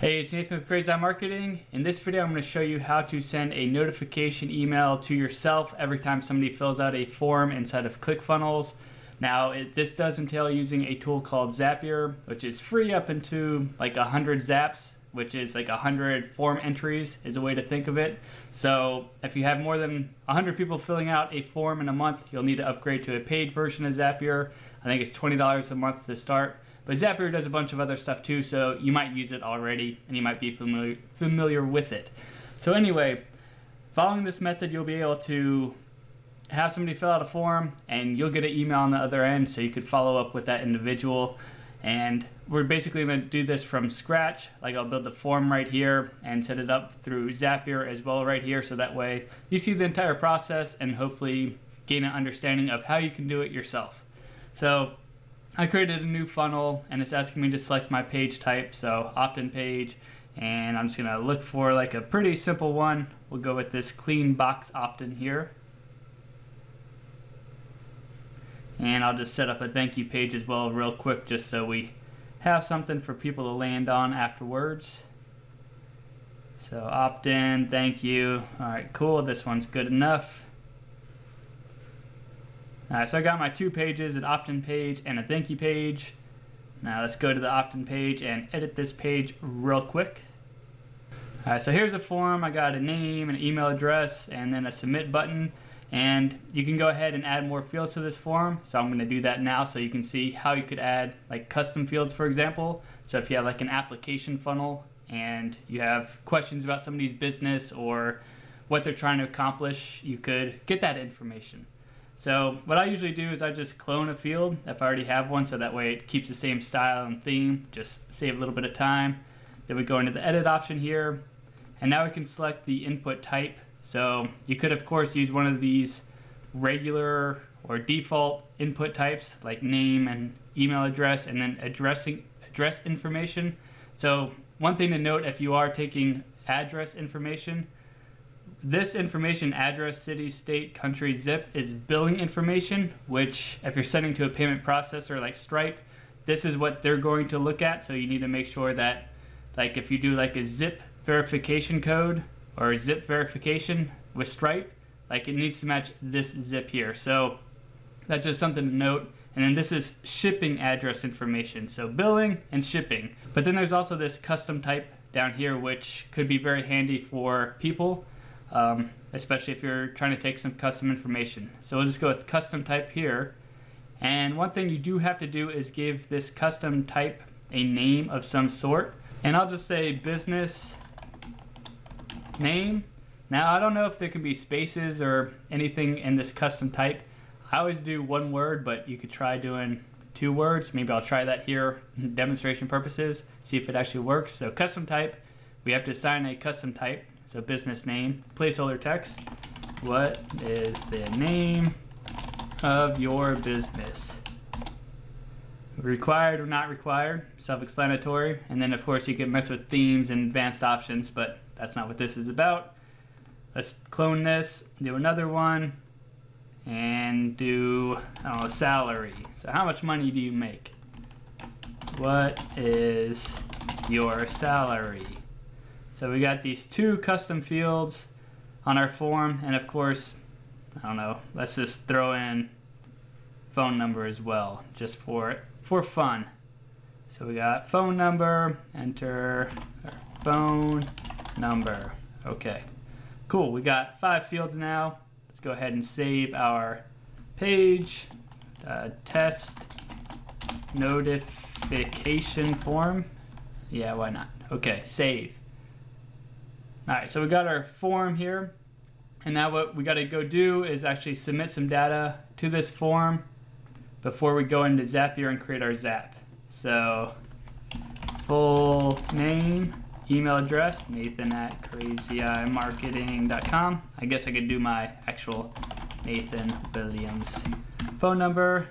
Hey, it's Nathan with Crazy Eye Marketing. In this video, I'm going to show you how to send a notification email to yourself every time somebody fills out a form inside of ClickFunnels. Now, it, this does entail using a tool called Zapier, which is free up into like 100 zaps, which is like 100 form entries is a way to think of it. So if you have more than 100 people filling out a form in a month, you'll need to upgrade to a paid version of Zapier. I think it's $20 a month to start. But Zapier does a bunch of other stuff too, so you might use it already and you might be familiar, familiar with it. So anyway, following this method, you'll be able to have somebody fill out a form and you'll get an email on the other end so you could follow up with that individual. And we're basically going to do this from scratch. Like I'll build the form right here and set it up through Zapier as well right here. So that way you see the entire process and hopefully gain an understanding of how you can do it yourself. So I created a new funnel and it's asking me to select my page type, so opt-in page, and I'm just gonna look for like a pretty simple one. We'll go with this clean box opt-in here. And I'll just set up a thank you page as well real quick just so we have something for people to land on afterwards. So opt-in, thank you. All right, cool, this one's good enough. Alright, so I got my two pages, an opt-in page and a thank you page. Now let's go to the opt-in page and edit this page real quick. Alright, so here's a form. I got a name, an email address, and then a submit button. And you can go ahead and add more fields to this form. So I'm going to do that now so you can see how you could add like custom fields, for example. So if you have like an application funnel and you have questions about somebody's business or what they're trying to accomplish, you could get that information. So what I usually do is I just clone a field if I already have one so that way it keeps the same style and theme, just save a little bit of time. Then we go into the edit option here and now we can select the input type. So you could of course use one of these regular or default input types like name and email address and then addressing address information. So one thing to note if you are taking address information, this information, address, city, state, country, zip, is billing information, which if you're sending to a payment processor like Stripe, this is what they're going to look at. So you need to make sure that, like if you do like a zip verification code or zip verification with Stripe, like it needs to match this zip here. So that's just something to note. And then this is shipping address information. So billing and shipping. But then there's also this custom type down here, which could be very handy for people um, especially if you're trying to take some custom information. So we'll just go with custom type here. And one thing you do have to do is give this custom type a name of some sort. And I'll just say business name. Now I don't know if there can be spaces or anything in this custom type. I always do one word, but you could try doing two words. Maybe I'll try that here demonstration purposes, see if it actually works. So custom type, we have to assign a custom type. So business name, placeholder text. What is the name of your business? Required or not required, self-explanatory. And then of course you can mess with themes and advanced options, but that's not what this is about. Let's clone this, do another one, and do, know, salary. So how much money do you make? What is your salary? So we got these two custom fields on our form, and of course, I don't know, let's just throw in phone number as well, just for for fun. So we got phone number, enter phone number. Okay, cool. We got five fields now. Let's go ahead and save our page, uh, test notification form. Yeah, why not? Okay, save. All right, so we got our form here. And now what we got to go do is actually submit some data to this form before we go into Zapier and create our Zap. So full name, email address, nathan at crazyeyemarketing.com. I guess I could do my actual Nathan Williams. Phone number,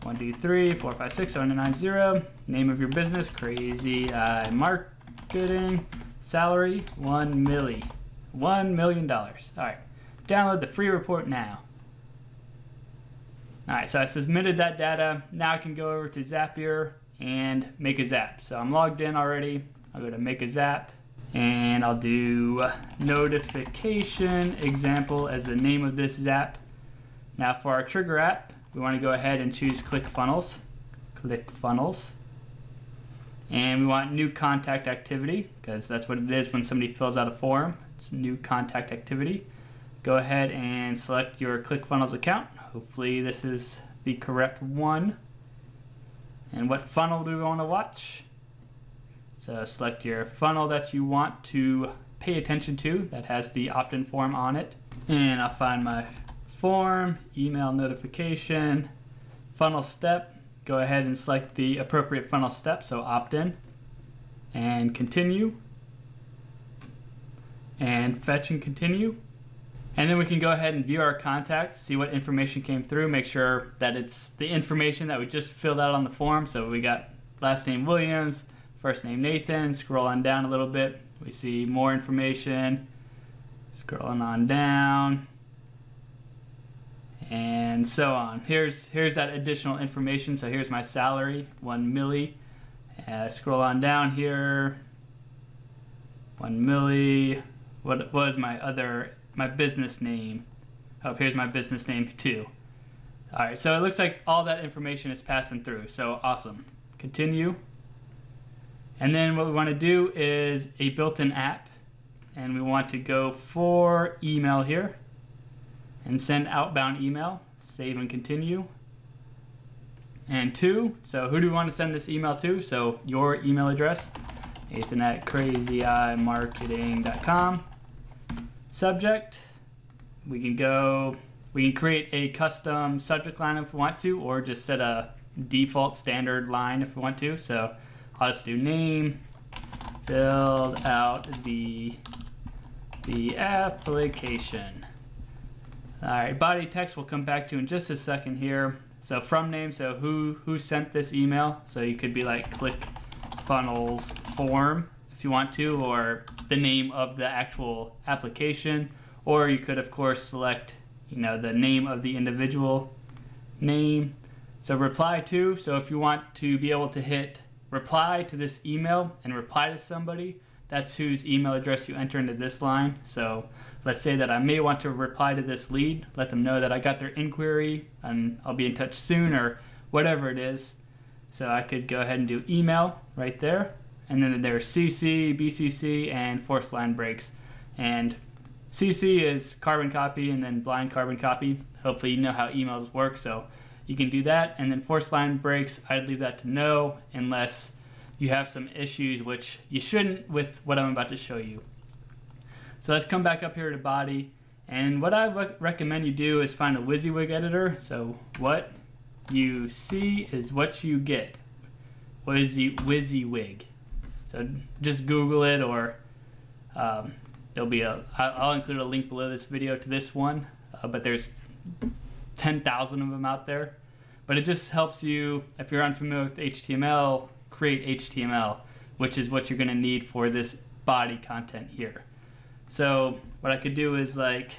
123-456-0990. Name of your business, Crazy Eye Marketing. Salary, one milli. One million dollars. All right. Download the free report now. All right, so I submitted that data. Now I can go over to Zapier and make a zap. So I'm logged in already. I'll go to make a zap and I'll do notification example as the name of this zap. Now for our trigger app, we want to go ahead and choose ClickFunnels. ClickFunnels. And we want new contact activity because that's what it is when somebody fills out a form. It's new contact activity. Go ahead and select your ClickFunnels account. Hopefully this is the correct one. And what funnel do we want to watch? So select your funnel that you want to pay attention to that has the opt-in form on it. And I'll find my form, email notification, funnel step. Go ahead and select the appropriate funnel step, so opt-in, and continue, and fetch and continue. And then we can go ahead and view our contact, see what information came through, make sure that it's the information that we just filled out on the form. So we got last name Williams, first name Nathan, scroll on down a little bit, we see more information, scrolling on down, and so on. Here's here's that additional information. So here's my salary, one milli. Uh, scroll on down here, one milli. What was my other my business name? Oh, here's my business name too. All right, so it looks like all that information is passing through. So awesome. Continue. And then what we want to do is a built-in app, and we want to go for email here and send outbound email. Save and continue. And two, so who do we want to send this email to? So your email address, Nathan at crazyeyemarketing.com. Subject, we can go, we can create a custom subject line if we want to, or just set a default standard line if we want to. So I'll just do name, filled out the, the application. All right, body text we'll come back to in just a second here. So from name, so who who sent this email? So you could be like click funnels form if you want to, or the name of the actual application, or you could of course select you know the name of the individual name. So reply to. So if you want to be able to hit reply to this email and reply to somebody, that's whose email address you enter into this line. So let's say that I may want to reply to this lead, let them know that I got their inquiry and I'll be in touch soon or whatever it is. So I could go ahead and do email right there. And then there's CC, BCC, and force line breaks. And CC is carbon copy and then blind carbon copy. Hopefully you know how emails work, so you can do that. And then force line breaks, I'd leave that to no unless you have some issues, which you shouldn't with what I'm about to show you. So let's come back up here to body. And what I recommend you do is find a WYSIWYG editor. So what you see is what you get. Wizzy, WYSIWYG. So just Google it or um, there'll be a, I'll include a link below this video to this one, uh, but there's 10,000 of them out there. But it just helps you, if you're unfamiliar with HTML, create HTML, which is what you're gonna need for this body content here. So what I could do is like,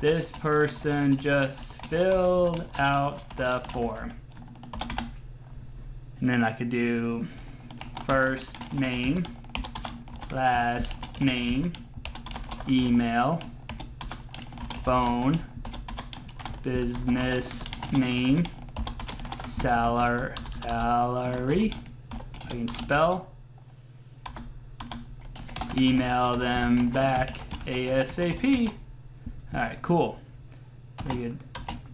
this person just filled out the form. And then I could do first name, last name, email, phone, business name, salary, salary, I can spell, email them back ASAP. All right, cool. We could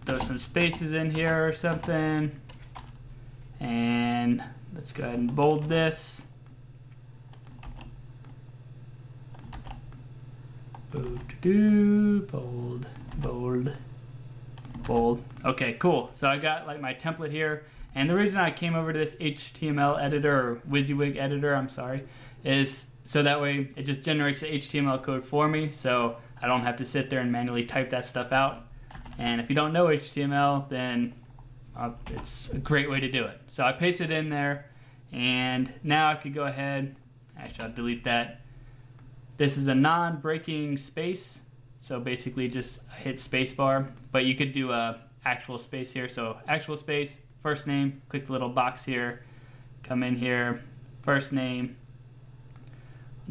throw some spaces in here or something. And let's go ahead and bold this. Bold, bold, bold. Okay, cool. So I got like my template here. And the reason I came over to this HTML editor, or WYSIWYG editor, I'm sorry, is so that way it just generates the HTML code for me so I don't have to sit there and manually type that stuff out. And if you don't know HTML, then uh, it's a great way to do it. So I paste it in there and now I could go ahead, actually I'll delete that. This is a non-breaking space. So basically just hit spacebar, but you could do a actual space here. So actual space, first name, click the little box here, come in here, first name,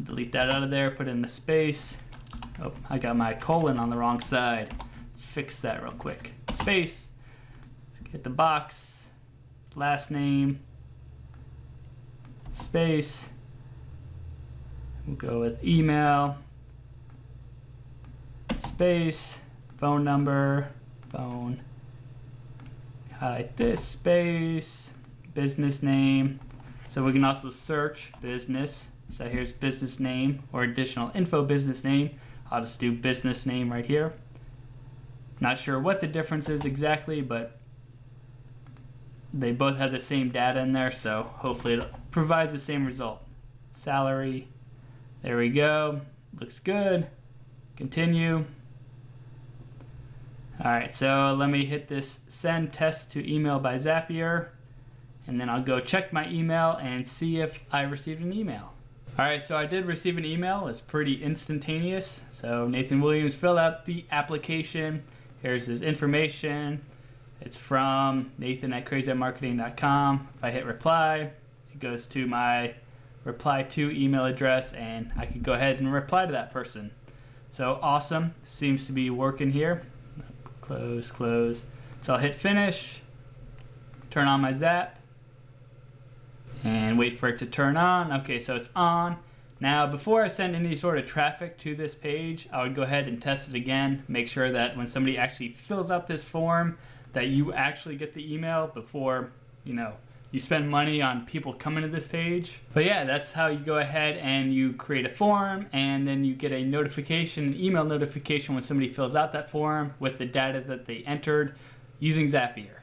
delete that out of there, put in the space. Oh, I got my colon on the wrong side. Let's fix that real quick. Space, Let's get the box, last name, space. We'll go with email, space, phone number, phone, hide this space, business name. So we can also search business. So here's business name or additional info business name. I'll just do business name right here. Not sure what the difference is exactly, but they both have the same data in there, so hopefully it provides the same result. Salary, there we go, looks good. Continue. All right, so let me hit this send test to email by Zapier, and then I'll go check my email and see if I received an email. All right, so I did receive an email. It's pretty instantaneous. So Nathan Williams filled out the application. Here's his information. It's from Nathan at crazymarketing.com. If I hit reply, it goes to my reply to email address, and I can go ahead and reply to that person. So awesome. Seems to be working here. Close, close. So I'll hit finish, turn on my Zap, and wait for it to turn on. Okay, so it's on. Now, before I send any sort of traffic to this page, I would go ahead and test it again. Make sure that when somebody actually fills out this form, that you actually get the email before, you know, you spend money on people coming to this page. But yeah, that's how you go ahead and you create a form and then you get a notification, an email notification when somebody fills out that form with the data that they entered using Zapier.